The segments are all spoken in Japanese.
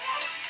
Bye.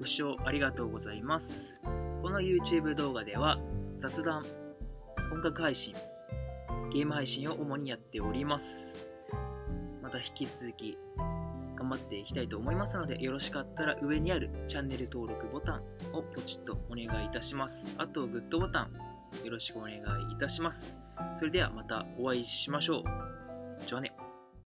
ご視聴ありがとうございます。この YouTube 動画では雑談、音楽配信、ゲーム配信を主にやっております。また引き続き頑張っていきたいと思いますので、よろしかったら上にあるチャンネル登録ボタンをポチッとお願いいたします。あと、グッドボタンよろしくお願いいたします。それではまたお会いしましょう。じゃあね。